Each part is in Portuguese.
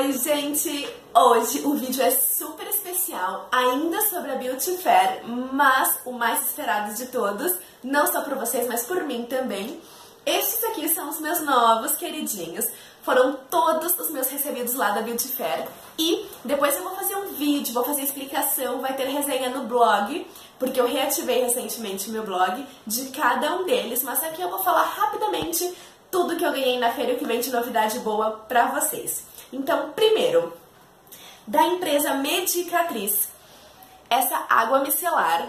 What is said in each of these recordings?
Hoje o vídeo é super especial, ainda sobre a Beauty Fair, mas o mais esperado de todos, não só por vocês, mas por mim também. Estes aqui são os meus novos queridinhos, foram todos os meus recebidos lá da Beauty Fair. E depois eu vou fazer um vídeo, vou fazer explicação, vai ter resenha no blog, porque eu reativei recentemente o meu blog de cada um deles, mas aqui eu vou falar rapidamente tudo que eu ganhei na feira e o que vem de novidade boa pra vocês. Então, primeiro, da empresa Medicatriz. Essa água micelar,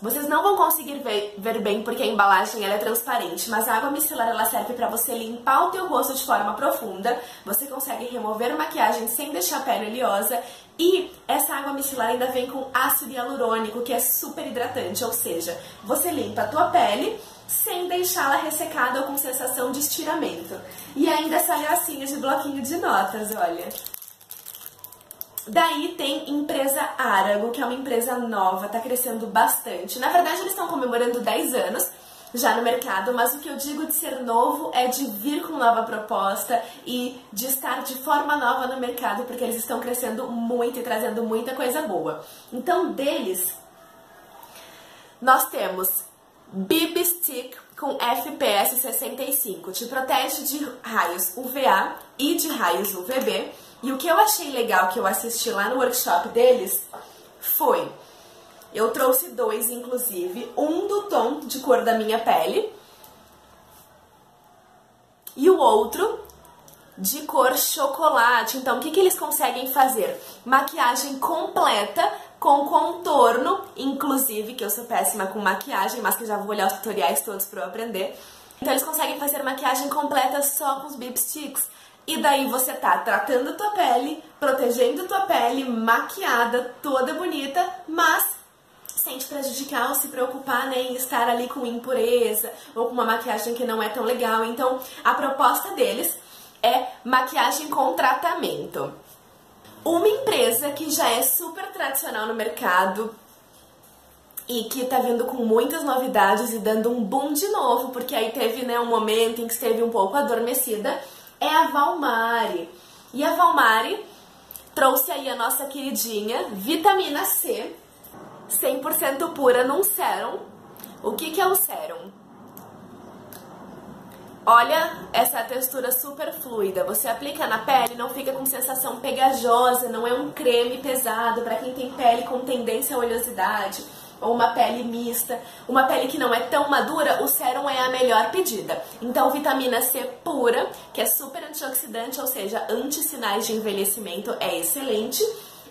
vocês não vão conseguir ver, ver bem porque a embalagem ela é transparente, mas a água micelar ela serve para você limpar o teu rosto de forma profunda, você consegue remover maquiagem sem deixar a pele oleosa e essa água micelar ainda vem com ácido hialurônico, que é super hidratante, ou seja, você limpa a tua pele sem deixá-la ressecada ou com sensação de estiramento. E ainda essa gracinha de bloquinho de notas, olha. Daí tem empresa Arago, que é uma empresa nova, tá crescendo bastante. Na verdade, eles estão comemorando 10 anos já no mercado, mas o que eu digo de ser novo é de vir com nova proposta e de estar de forma nova no mercado, porque eles estão crescendo muito e trazendo muita coisa boa. Então, deles, nós temos BB Stick com FPS 65, te protege de raios UVA e de raios UVB e o que eu achei legal que eu assisti lá no workshop deles foi. Eu trouxe dois, inclusive, um do tom de cor da minha pele e o outro de cor chocolate. Então, o que, que eles conseguem fazer? Maquiagem completa com contorno, inclusive, que eu sou péssima com maquiagem, mas que já vou olhar os tutoriais todos para eu aprender. Então, eles conseguem fazer maquiagem completa só com os Bip Sticks. E daí você tá tratando tua pele, protegendo tua pele, maquiada, toda bonita, mas sem te prejudicar ou se preocupar né, em estar ali com impureza ou com uma maquiagem que não é tão legal. Então, a proposta deles é maquiagem com tratamento. Uma empresa que já é super tradicional no mercado e que tá vindo com muitas novidades e dando um boom de novo, porque aí teve né, um momento em que esteve um pouco adormecida, é a Valmari. E a Valmari trouxe aí a nossa queridinha vitamina C, 100% pura num sérum. O que, que é o sérum? Olha essa textura super fluida. Você aplica na pele, não fica com sensação pegajosa, não é um creme pesado para quem tem pele com tendência à oleosidade ou uma pele mista, uma pele que não é tão madura, o sérum é a melhor pedida. Então, vitamina C pura, que é super antioxidante, ou seja, anti-sinais de envelhecimento, é excelente.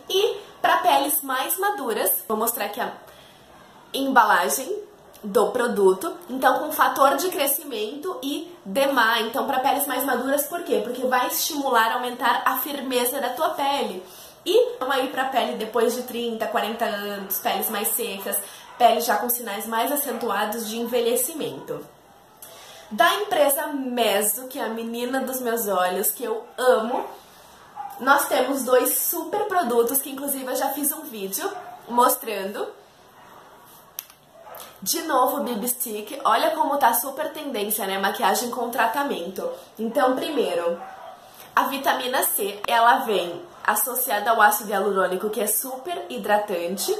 E para peles mais maduras, vou mostrar aqui a embalagem do produto, então com fator de crescimento e DMA, então para peles mais maduras, por quê? Porque vai estimular, aumentar a firmeza da tua pele. E vamos aí para pele depois de 30, 40 anos, peles mais secas, peles já com sinais mais acentuados de envelhecimento. Da empresa Meso, que é a menina dos meus olhos, que eu amo, nós temos dois super produtos que inclusive eu já fiz um vídeo mostrando. De novo, BB Stick. Olha como tá super tendência, né? Maquiagem com tratamento. Então, primeiro, a vitamina C, ela vem associada ao ácido hialurônico, que é super hidratante.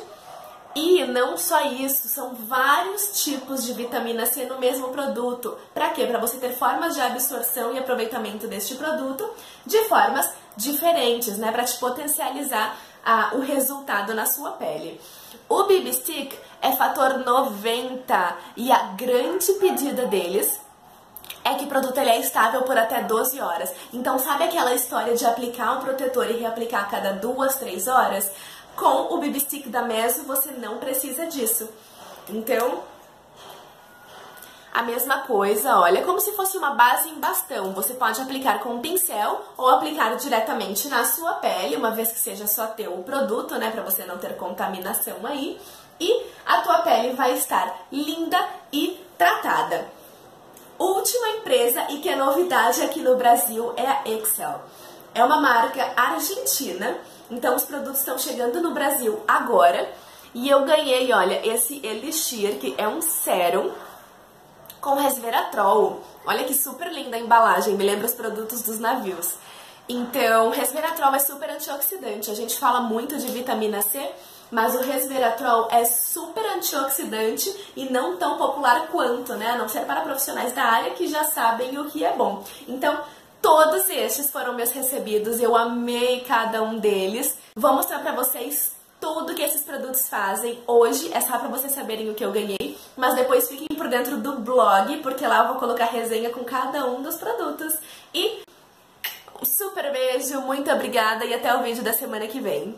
E não só isso, são vários tipos de vitamina C no mesmo produto. Para quê? Para você ter formas de absorção e aproveitamento deste produto de formas diferentes, né? Para te potencializar ah, o resultado na sua pele. O BB Stick é fator 90 e a grande pedida deles é que o produto ele é estável por até 12 horas. Então, sabe aquela história de aplicar um protetor e reaplicar a cada duas, três horas? Com o BB Stick da Meso, você não precisa disso. Então, a mesma coisa, olha, como se fosse uma base em bastão. Você pode aplicar com um pincel ou aplicar diretamente na sua pele, uma vez que seja só teu o produto, né, para você não ter contaminação aí. E a tua pele vai estar linda e tratada. Última empresa e que é novidade aqui no Brasil é a Excel. É uma marca argentina, então os produtos estão chegando no Brasil agora. E eu ganhei, olha, esse Elixir, que é um sérum com resveratrol. Olha que super linda a embalagem, me lembra os produtos dos navios. Então, resveratrol é super antioxidante. A gente fala muito de vitamina C, mas o resveratrol é super antioxidante e não tão popular quanto, né? A não ser para profissionais da área que já sabem o que é bom. Então, todos estes foram meus recebidos, eu amei cada um deles. Vou mostrar para vocês tudo que esses produtos fazem. Hoje é só para vocês saberem o que eu ganhei, mas depois fiquem por dentro do blog, porque lá eu vou colocar resenha com cada um dos produtos. E super beijo, muito obrigada e até o vídeo da semana que vem.